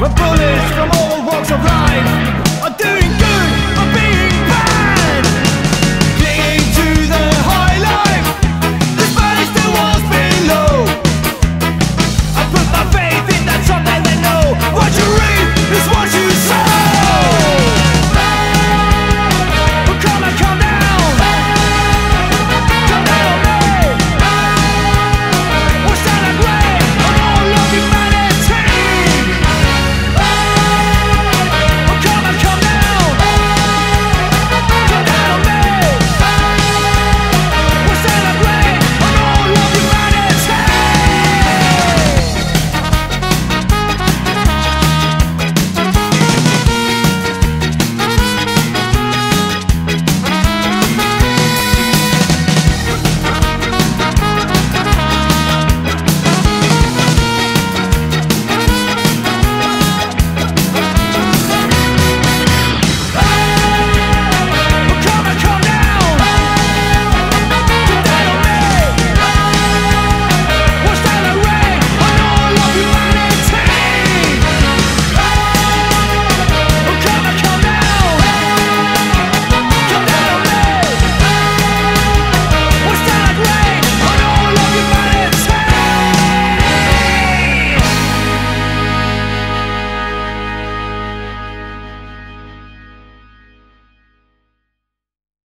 We're bullies from all walks of life.